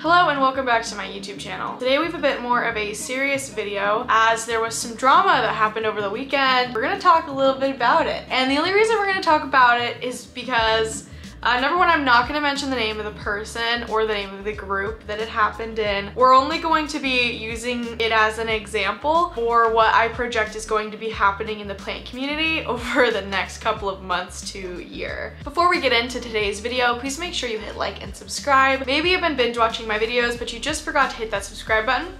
Hello and welcome back to my YouTube channel. Today we have a bit more of a serious video as there was some drama that happened over the weekend. We're gonna talk a little bit about it. And the only reason we're gonna talk about it is because uh, number one, I'm not going to mention the name of the person or the name of the group that it happened in. We're only going to be using it as an example for what I project is going to be happening in the plant community over the next couple of months to year. Before we get into today's video, please make sure you hit like and subscribe. Maybe you've been binge watching my videos, but you just forgot to hit that subscribe button.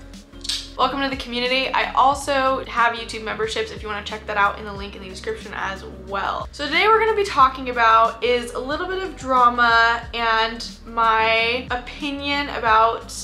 Welcome to the community. I also have YouTube memberships if you want to check that out in the link in the description as well. So today we're going to be talking about is a little bit of drama and my opinion about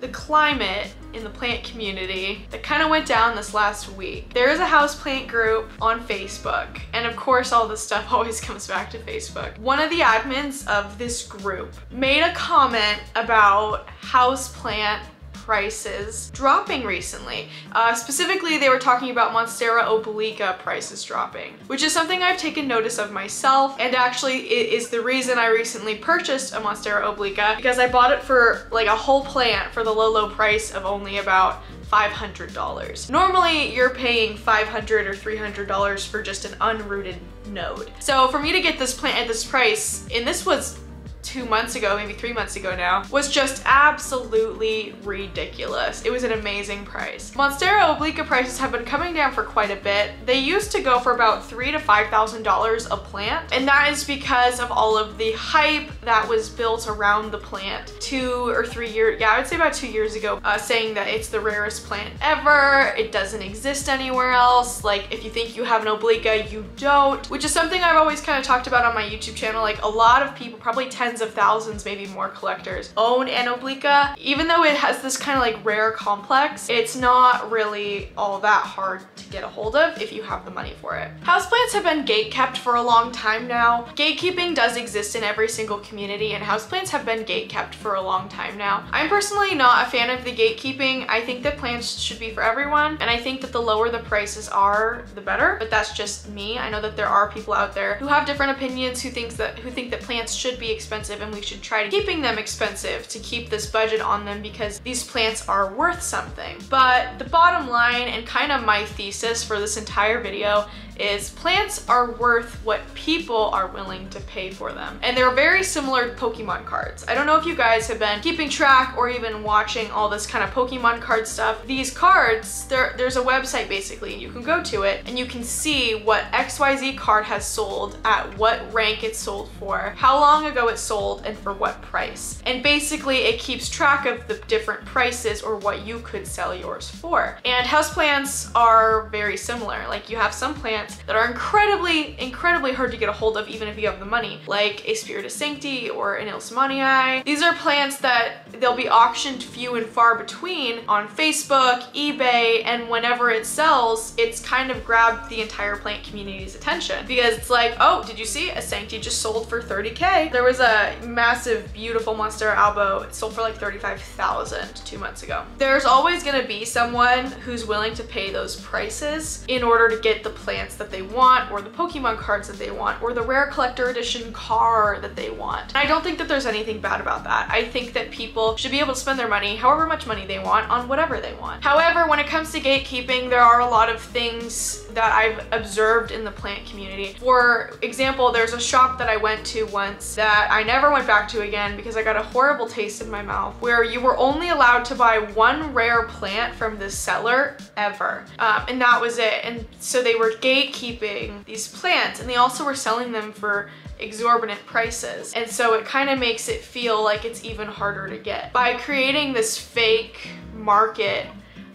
the climate in the plant community that kind of went down this last week. There is a houseplant group on Facebook, and of course all this stuff always comes back to Facebook. One of the admins of this group made a comment about houseplant prices dropping recently. Uh, specifically, they were talking about Monstera obliqua prices dropping, which is something I've taken notice of myself, and actually it is the reason I recently purchased a Monstera obliqua because I bought it for like a whole plant for the low, low price of only about $500. Normally, you're paying 500 or $300 for just an unrooted node. So for me to get this plant at this price, and this was two months ago, maybe three months ago now, was just absolutely ridiculous. It was an amazing price. Monstera obliqua prices have been coming down for quite a bit. They used to go for about three to $5,000 a plant, and that is because of all of the hype that was built around the plant two or three years, yeah, I would say about two years ago, uh, saying that it's the rarest plant ever, it doesn't exist anywhere else, like if you think you have an obliqua, you don't, which is something I've always kind of talked about on my YouTube channel. Like a lot of people, probably 10 tens of thousands, maybe more collectors own an obliqua. Even though it has this kind of like rare complex, it's not really all that hard to get a hold of if you have the money for it. Houseplants have been gate kept for a long time now. Gatekeeping does exist in every single community and houseplants have been gate kept for a long time now. I'm personally not a fan of the gatekeeping. I think that plants should be for everyone and I think that the lower the prices are, the better, but that's just me. I know that there are people out there who have different opinions who thinks that who think that plants should be expensive expensive and we should try keeping them expensive to keep this budget on them because these plants are worth something. But the bottom line and kind of my thesis for this entire video is plants are worth what people are willing to pay for them. And they're very similar to Pokemon cards. I don't know if you guys have been keeping track or even watching all this kind of Pokemon card stuff. These cards, there's a website basically, you can go to it and you can see what XYZ card has sold at what rank it's sold for, how long ago it sold, and for what price. And basically it keeps track of the different prices or what you could sell yours for. And houseplants are very similar. Like you have some plants plants that are incredibly, incredibly hard to get a hold of even if you have the money, like a Spiritus Sancti or an Ilsemannii. These are plants that they'll be auctioned few and far between on Facebook, eBay, and whenever it sells, it's kind of grabbed the entire plant community's attention because it's like, oh, did you see a Sancti just sold for 30K? There was a massive, beautiful Monstera Albo. It sold for like 35,000 two months ago. There's always gonna be someone who's willing to pay those prices in order to get the plants that they want or the Pokemon cards that they want or the rare collector edition car that they want. And I don't think that there's anything bad about that. I think that people should be able to spend their money however much money they want on whatever they want. However, when it comes to gatekeeping, there are a lot of things that I've observed in the plant community. For example, there's a shop that I went to once that I never went back to again because I got a horrible taste in my mouth where you were only allowed to buy one rare plant from the seller ever. Um, and that was it. And so they were gate gatekeeping these plants and they also were selling them for exorbitant prices. And so it kind of makes it feel like it's even harder to get. By creating this fake market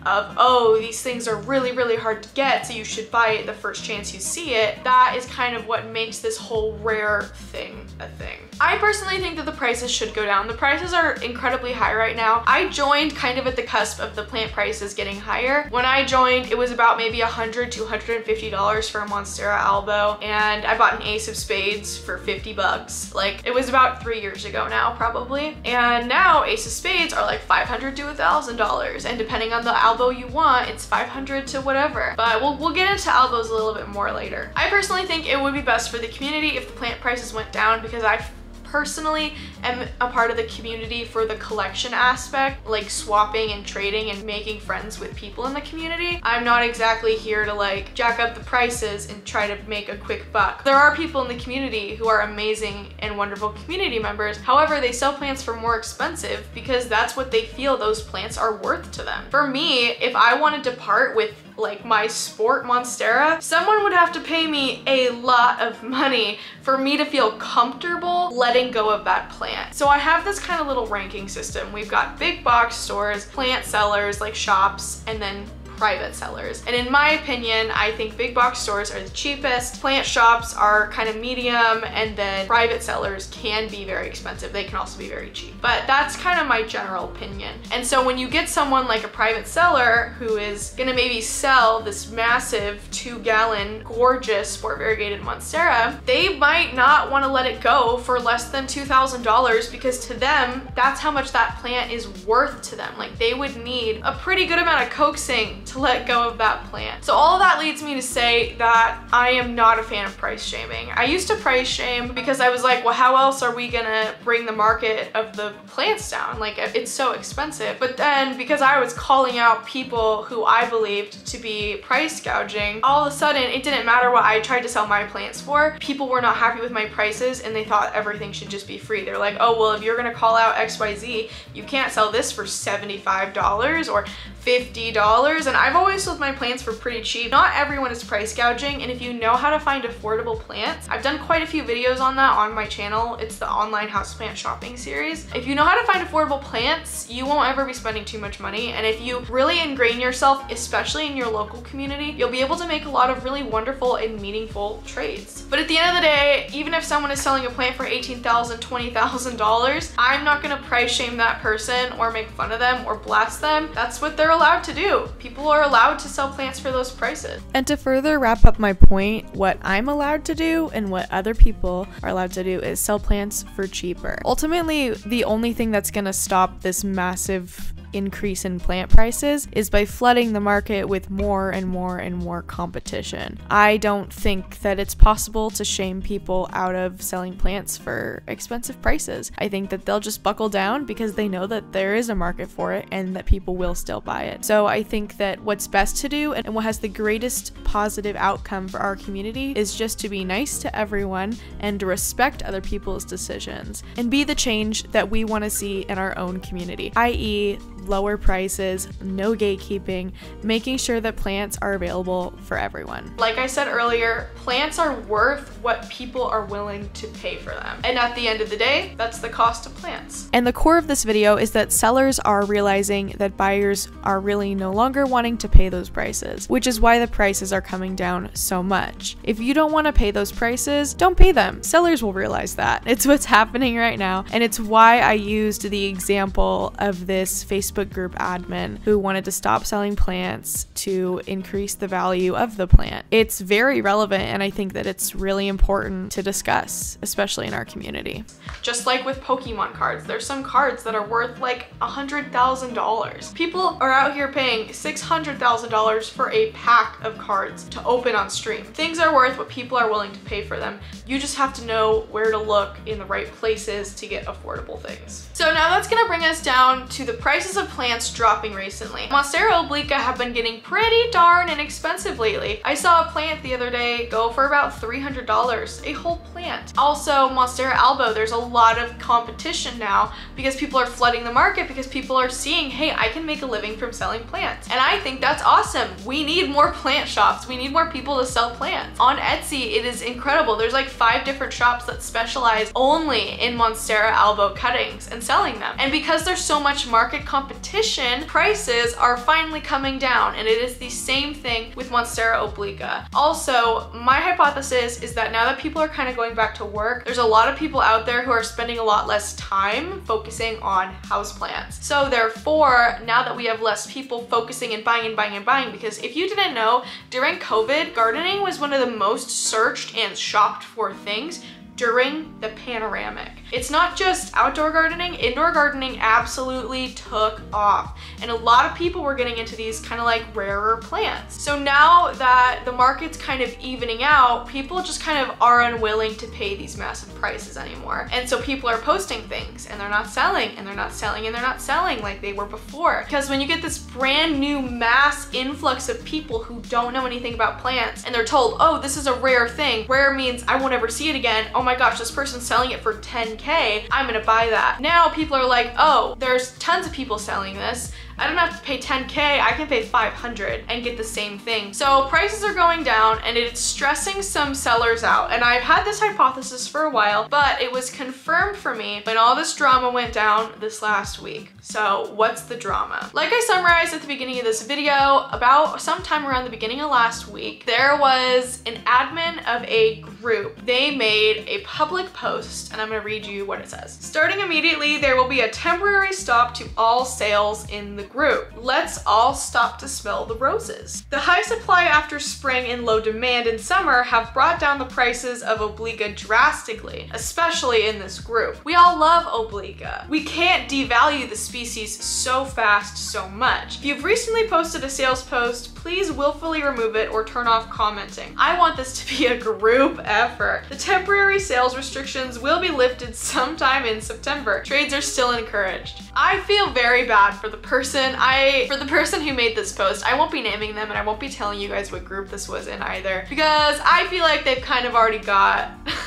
of, oh, these things are really, really hard to get, so you should buy it the first chance you see it, that is kind of what makes this whole rare thing a thing. I personally think that the prices should go down. The prices are incredibly high right now. I joined kind of at the cusp of the plant prices getting higher. When I joined, it was about maybe 100 to $150 for a Monstera Albo, and I bought an Ace of Spades for 50 bucks. Like, it was about three years ago now, probably. And now Ace of Spades are like 500 to $1,000, and depending on the Albo you want, it's 500 to whatever. But we'll, we'll get into Albos a little bit more later. I personally think it would be best for the community if the plant prices went down because I personally am a part of the community for the collection aspect, like swapping and trading and making friends with people in the community. I'm not exactly here to like jack up the prices and try to make a quick buck. There are people in the community who are amazing and wonderful community members. However, they sell plants for more expensive because that's what they feel those plants are worth to them. For me, if I wanted to part with like my sport Monstera, someone would have to pay me a lot of money for me to feel comfortable letting go of that plant. So I have this kind of little ranking system. We've got big box stores, plant sellers like shops, and then private sellers. And in my opinion, I think big box stores are the cheapest, plant shops are kind of medium, and then private sellers can be very expensive. They can also be very cheap. But that's kind of my general opinion. And so when you get someone like a private seller who is gonna maybe sell this massive two gallon gorgeous sport variegated Monstera, they might not wanna let it go for less than $2,000 because to them, that's how much that plant is worth to them. Like they would need a pretty good amount of coaxing to let go of that plant. So all that leads me to say that I am not a fan of price shaming. I used to price shame because I was like, well, how else are we gonna bring the market of the plants down? Like it's so expensive. But then because I was calling out people who I believed to be price gouging, all of a sudden it didn't matter what I tried to sell my plants for. People were not happy with my prices and they thought everything should just be free. They're like, oh, well, if you're gonna call out XYZ, you can't sell this for $75 or $50 and I've always sold my plants for pretty cheap. Not everyone is price gouging and if you know how to find affordable plants, I've done quite a few videos on that on my channel. It's the online houseplant shopping series. If you know how to find affordable plants, you won't ever be spending too much money and if you really ingrain yourself, especially in your local community, you'll be able to make a lot of really wonderful and meaningful trades. But at the end of the day, even if someone is selling a plant for $18,000, $20,000, I'm not gonna price shame that person or make fun of them or blast them. That's what they're allowed to do. People are allowed to sell plants for those prices. And to further wrap up my point, what I'm allowed to do and what other people are allowed to do is sell plants for cheaper. Ultimately, the only thing that's going to stop this massive increase in plant prices is by flooding the market with more and more and more competition. I don't think that it's possible to shame people out of selling plants for expensive prices. I think that they'll just buckle down because they know that there is a market for it and that people will still buy it. So I think that what's best to do and what has the greatest positive outcome for our community is just to be nice to everyone and to respect other people's decisions and be the change that we want to see in our own community, i.e., lower prices, no gatekeeping, making sure that plants are available for everyone. Like I said earlier, plants are worth what people are willing to pay for them. And at the end of the day, that's the cost of plants. And the core of this video is that sellers are realizing that buyers are really no longer wanting to pay those prices, which is why the prices are coming down so much. If you don't want to pay those prices, don't pay them. Sellers will realize that. It's what's happening right now. And it's why I used the example of this Facebook group admin who wanted to stop selling plants to increase the value of the plant. It's very relevant and I think that it's really important to discuss, especially in our community. Just like with Pokemon cards, there's some cards that are worth like a $100,000. People are out here paying $600,000 for a pack of cards to open on stream. Things are worth what people are willing to pay for them. You just have to know where to look in the right places to get affordable things. So now that's gonna bring us down to the prices of plants dropping recently. Monstera obliqua have been getting pretty darn inexpensive lately. I saw a plant the other day go for about $300, a whole plant. Also, Monstera albo, there's a lot of competition now because people are flooding the market because people are seeing, hey, I can make a living from selling plants. And I think that's awesome. We need more plant shops. We need more people to sell plants. On Etsy, it is incredible. There's like five different shops that specialize only in Monstera albo cuttings and selling them. And because there's so much market competition, prices are finally coming down and it is the same thing with Monstera obliqua. Also, my hypothesis is that now that people are kind of going back to work, there's a lot of people out there who are spending a lot less time focusing on houseplants. So therefore, now that we have less people focusing and buying and buying and buying, because if you didn't know, during COVID, gardening was one of the most searched and shopped for things during the panoramic. It's not just outdoor gardening, indoor gardening absolutely took off. And a lot of people were getting into these kind of like rarer plants. So now that the market's kind of evening out, people just kind of are unwilling to pay these massive prices anymore. And so people are posting things and they're not selling and they're not selling and they're not selling like they were before. Because when you get this brand new mass influx of people who don't know anything about plants and they're told, oh, this is a rare thing. Rare means I won't ever see it again. Oh my gosh, this person's selling it for 10K. I'm gonna buy that. Now people are like, oh, there's tons of people selling this. I don't have to pay 10K, I can pay 500 and get the same thing. So prices are going down and it's stressing some sellers out. And I've had this hypothesis for a while, but it was confirmed for me when all this drama went down this last week. So what's the drama? Like I summarized at the beginning of this video, about sometime around the beginning of last week, there was an admin of a group. They made a public post and I'm gonna read you what it says. Starting immediately, there will be a temporary stop to all sales in the group. Let's all stop to smell the roses. The high supply after spring and low demand in summer have brought down the prices of Obliqua drastically, especially in this group. We all love Obliqua. We can't devalue the species so fast so much. If you've recently posted a sales post, please willfully remove it or turn off commenting. I want this to be a group effort. The temporary sales restrictions will be lifted sometime in September. Trades are still encouraged. I feel very bad for the person I for the person who made this post. I won't be naming them and I won't be telling you guys what group this was in either because I feel like they've kind of already got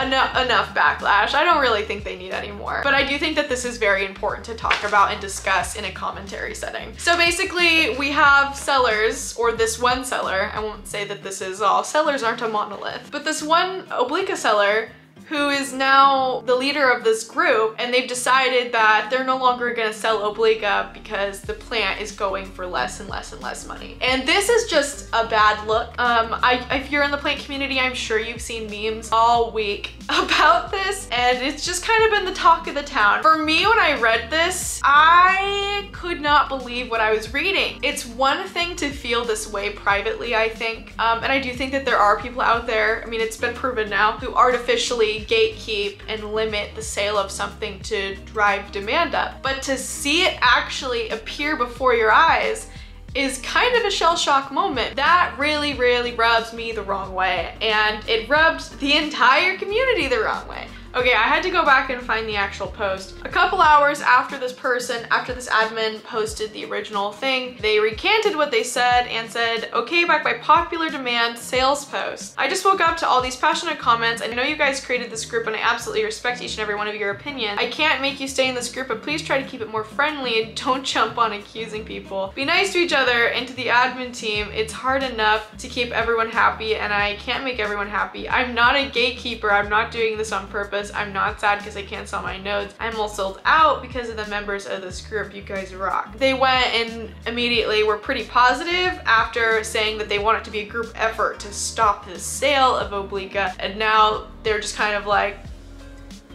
enough, enough backlash. I don't really think they need any more. But I do think that this is very important to talk about and discuss in a commentary setting. So basically we have sellers, or this one seller, I won't say that this is all, sellers aren't a monolith, but this one Obliqua seller who is now the leader of this group and they've decided that they're no longer gonna sell Obliqua because the plant is going for less and less and less money. And this is just a bad look. Um, I, if you're in the plant community, I'm sure you've seen memes all week about this and it's just kind of been the talk of the town. For me, when I read this, I could not believe what I was reading. It's one thing to feel this way privately, I think. Um, and I do think that there are people out there, I mean, it's been proven now, who artificially gatekeep and limit the sale of something to drive demand up. But to see it actually appear before your eyes is kind of a shell shock moment. That really, really rubs me the wrong way. And it rubbed the entire community the wrong way. Okay, I had to go back and find the actual post. A couple hours after this person, after this admin posted the original thing, they recanted what they said and said, okay, back by popular demand, sales post. I just woke up to all these passionate comments. I know you guys created this group and I absolutely respect each and every one of your opinions. I can't make you stay in this group, but please try to keep it more friendly and don't jump on accusing people. Be nice to each other and to the admin team. It's hard enough to keep everyone happy and I can't make everyone happy. I'm not a gatekeeper. I'm not doing this on purpose. I'm not sad because I can't sell my notes. I'm all sold out because of the members of this group. You guys rock. They went and immediately were pretty positive after saying that they want it to be a group effort to stop the sale of Obliqua. And now they're just kind of like,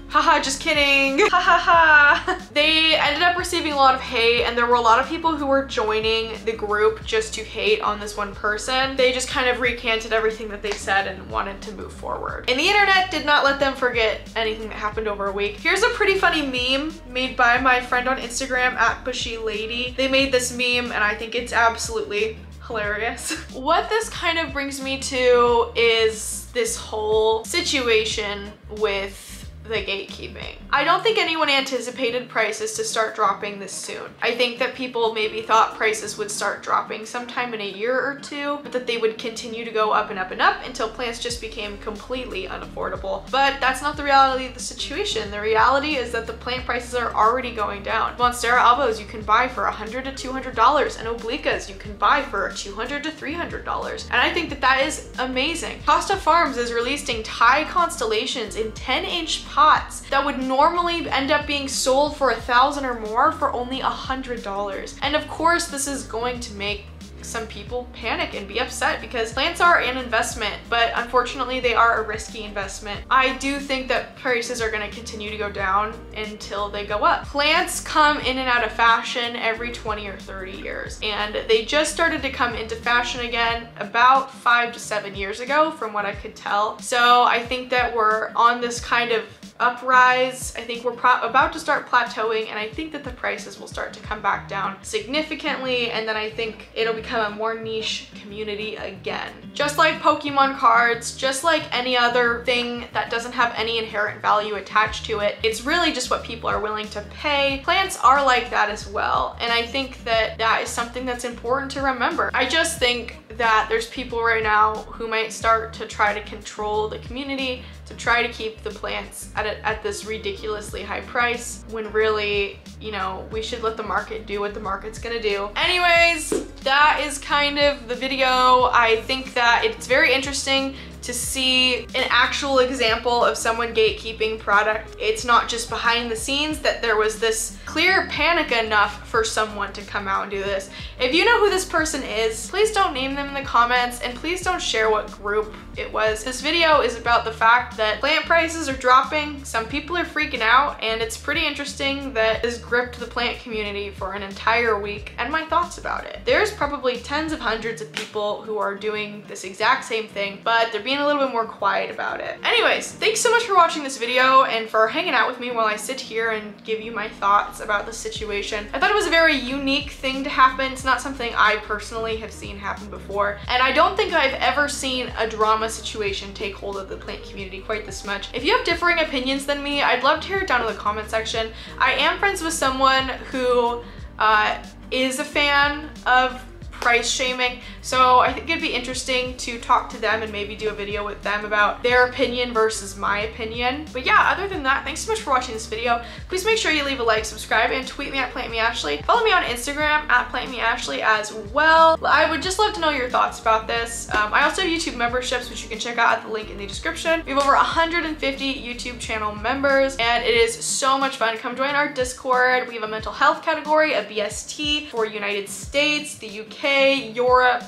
haha, just kidding, ha ha ha. They ended up receiving a lot of hate and there were a lot of people who were joining the group just to hate on this one person. They just kind of recanted everything that they said and wanted to move forward. And the internet did not let them forget anything that happened over a week. Here's a pretty funny meme made by my friend on Instagram at Bushy Lady. They made this meme and I think it's absolutely hilarious. what this kind of brings me to is this whole situation with the gatekeeping. I don't think anyone anticipated prices to start dropping this soon. I think that people maybe thought prices would start dropping sometime in a year or two, but that they would continue to go up and up and up until plants just became completely unaffordable. But that's not the reality of the situation. The reality is that the plant prices are already going down. Monstera albos you can buy for 100 to $200 and obliquas you can buy for 200 to $300. And I think that that is amazing. Costa Farms is releasing Thai constellations in 10 inch pots that would normally end up being sold for a thousand or more for only a hundred dollars. And of course, this is going to make some people panic and be upset because plants are an investment, but unfortunately they are a risky investment. I do think that prices are gonna continue to go down until they go up. Plants come in and out of fashion every 20 or 30 years, and they just started to come into fashion again about five to seven years ago from what I could tell. So I think that we're on this kind of uprise. I think we're about to start plateauing and I think that the prices will start to come back down significantly and then I think it'll become a more niche community again. Just like Pokemon cards, just like any other thing that doesn't have any inherent value attached to it, it's really just what people are willing to pay. Plants are like that as well and I think that that is something that's important to remember. I just think that there's people right now who might start to try to control the community to try to keep the plants at, a, at this ridiculously high price when really, you know, we should let the market do what the market's gonna do. Anyways, that is kind of the video. I think that it's very interesting to see an actual example of someone gatekeeping product. It's not just behind the scenes that there was this clear panic enough for someone to come out and do this. If you know who this person is, please don't name them in the comments and please don't share what group it was. This video is about the fact that plant prices are dropping, some people are freaking out, and it's pretty interesting that this gripped the plant community for an entire week and my thoughts about it. There's probably tens of hundreds of people who are doing this exact same thing, but they're being being a little bit more quiet about it. Anyways, thanks so much for watching this video and for hanging out with me while I sit here and give you my thoughts about the situation. I thought it was a very unique thing to happen. It's not something I personally have seen happen before. And I don't think I've ever seen a drama situation take hold of the plant community quite this much. If you have differing opinions than me, I'd love to hear it down in the comment section. I am friends with someone who uh, is a fan of price shaming. So I think it'd be interesting to talk to them and maybe do a video with them about their opinion versus my opinion. But yeah, other than that, thanks so much for watching this video. Please make sure you leave a like, subscribe, and tweet me at PlantMeAshley. Follow me on Instagram at PlantMeAshley as well. I would just love to know your thoughts about this. Um, I also have YouTube memberships, which you can check out at the link in the description. We have over 150 YouTube channel members, and it is so much fun. Come join our Discord. We have a mental health category, a BST for United States, the UK, Europe,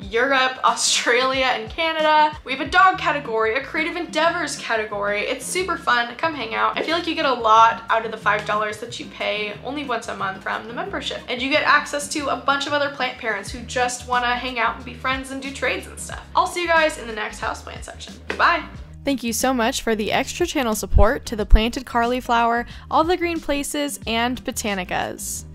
Europe, Australia, and Canada. We have a dog category, a creative endeavors category. It's super fun. Come hang out. I feel like you get a lot out of the $5 that you pay only once a month from the membership. And you get access to a bunch of other plant parents who just want to hang out and be friends and do trades and stuff. I'll see you guys in the next houseplant section. Bye! Thank you so much for the extra channel support to the planted cauliflower, all the green places, and botanicas.